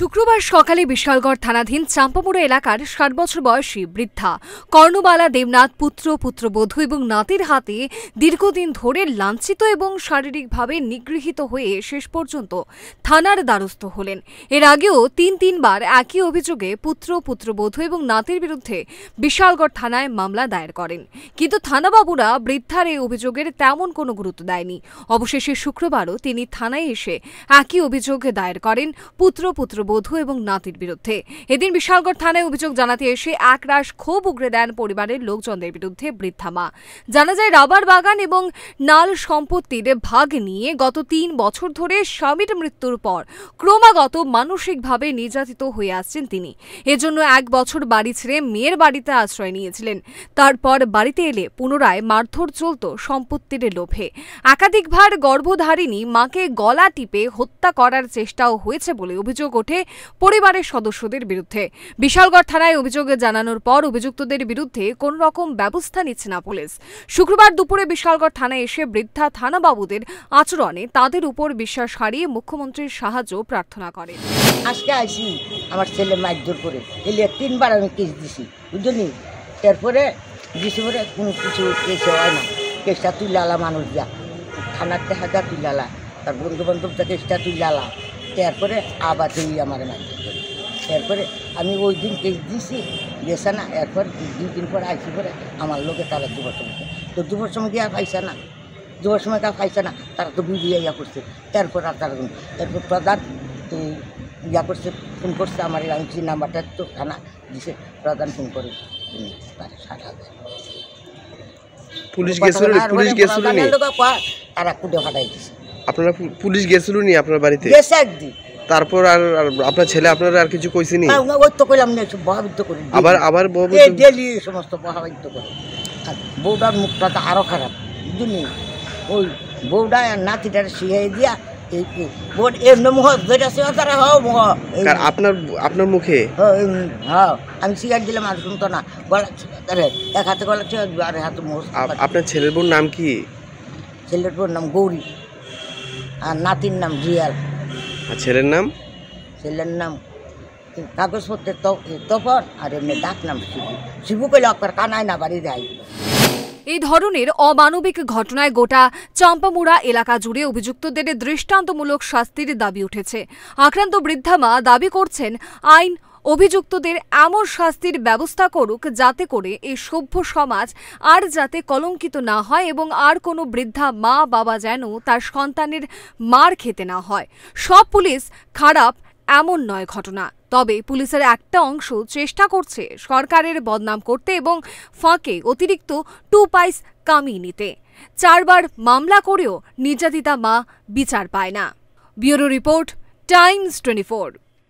শুক্রবার সকালে বিশালগড় থানাধীন চাম্পামুড়া এলাকার ষাট বছর বয়সী বৃদ্ধা কর্ণবালা দেবনাথ পুত্র, পুত্রবধূ এবং নাতির হাতে দীর্ঘদিন ধরে লাঞ্ছিত এবং শারীরিকভাবে নিগৃহীত হয়ে শেষ পর্যন্ত থানার দ্বারস্থ হলেন। এর আগেও তিন তিনবার একই অভিযোগে পুত্র, পুত্রবধূ এবং নাতির বিরুদ্ধে বিশালগড় থানায় মামলা দায়ের করেন। কিন্তু থানাবাবুরা বৃদ্ধার এই অভিযোগের তেমন কোনো গুরুত্ব দেয়নি। অবশেষে শুক্রবারও তিনি থানায় এসে একই অভিযোগ দায়ের করেন পুত্র পুত্রবধূ এবং নাতির বিরুদ্ধে। এদিন বিশালগড় থানায় অভিযোগ জানাতে এসে একরাশ ক্ষোভ উগড়ে দেন পরিবারের লোকজনদের বিরুদ্ধে বৃদ্ধা মা। জানা যায়, রাবার বাগান এবং নাল সম্পত্তির ভাগ নিয়ে গত তিন বছর ধরে স্বামীর মৃত্যুর পর ক্রমাগত মানসিকভাবে নির্যাতিত হয়ে আসছেন তিনি। এজন্য এক বছর বাড়ি ছেড়ে মেয়ের বাড়িতে আশ্রয় নিয়েছিলেন। তারপর বাড়িতে এলে পুনরায় মারধর চলত সম্পত্তির লোভে। একাধিকবার গর্ভধারিণী মাকে গলা টিপে হত্যা করার চেষ্টাও হয়েছে বলে অভিযোগ ওঠে। পরিবারের সদস্যদের বিরুদ্ধে। বিশালগড় থানায় অভিযোগ জানানোর পর অভিযুক্তদের বিরুদ্ধে কোন রকম ব্যবস্থা নিচ্ছে না পুলিশ। শুক্রবার দুপুরে বিশালগড় থানায় এসে বৃদ্ধা থানাবাবুদের আচরণে তাদের উপর বিশ্বাস হারিয়ে মুখ্যমন্ত্রীর সাহায্য প্রার্থনা করেন আজকে আইসি আমার ছেলে মারধর করে। এলে তিনবার আমি কেস দিছি, বুঝলি? তারপরে দিছি পরে কোনো কিছু কেস হয় না। কেসটা তুলালা মানুষ যা। থানার দেখা যা তুলালা তার বন্ধু বান্ধব যা কেসটা তুলালা তারপরে আবার তুই আমার মারধর করে তারপরে আমি ওই দিন কেস দিছি গেছে না এরপর দুই দিন পরে আইসি পরে আমার লোকে তারা দুবার সময় তো দুবার সময় গিয়ে পাইছে না দুবার সময় তা পাইছে না তারা তো বুঝিয়ে ইয়া করছে। তারপর আর তারা তারপর প্রধান তো ইয়া করছে ফোন করছে আমার আমি নাম্বারটা তো থানা দিছে প্রধান ফোন করে তার ষাট হাজার পুলিশ গেছিল আর পুলিশ গেছিল তারা কুটে ফাটাই দিছে। আপনারা পুলিশ গেছিল নি আপনার বাড়িতে? গেছে একদিন। তারপর আর আর আপনার ছেলে আপনারা আর কিছু কইছে নি আর ওই তো কইলাম না সব বহাবিদ্য করে। আবার আবার বউ এই ডেলি সমস্ত বহাবিদ্য করে। আর বউটার মুখটা তো আরও খারাপ বুঝলি? ওই বউটা আর নাতিটার শিখাই দিয়া আপনার আপনার মুখে? আমি সিগারেট দিলাম আর শুনতো না। আরে এক হাতে গলা আর হাতে আপনার ছেলের বোন নাম কি? ছেলের বোর নাম গৌরী। আর নাতির নাম রিয়াল। আর ছেলের নাম? ছেলের নাম কাগজপত্রের তো- তপন আর এমনি ডাক নাম শিবু। শিবু কইলে অকবার কানায় না বাড়ি যায়। এই ধরনের অমানবিক ঘটনায় গোটা চম্পামুড়া এলাকা জুড়ে অভিযুক্তদের দৃষ্টান্তমূলক শাস্তির দাবি উঠেছে। আক্রান্ত বৃদ্ধা মা দাবি করছেন আইন অভিযুক্তদের এমন শাস্তির ব্যবস্থা করুক যাতে করে এই সভ্য সমাজ আর যাতে কলঙ্কিত না হয় এবং আর কোনো বৃদ্ধা মা, বাবা যেন তার সন্তানের মার খেতে না হয়। সব পুলিশ খারাপ, এমন নয় ঘটনা। তবে পুলিশের একটা অংশ চেষ্টা করছে সরকারের বদনাম করতে এবং ফাঁকে অতিরিক্ত টু পাইস কামিয়ে নিতে। চারবার মামলা করেও নির্যাতিতা মা বিচার পায় না। Bureau report, Times twenty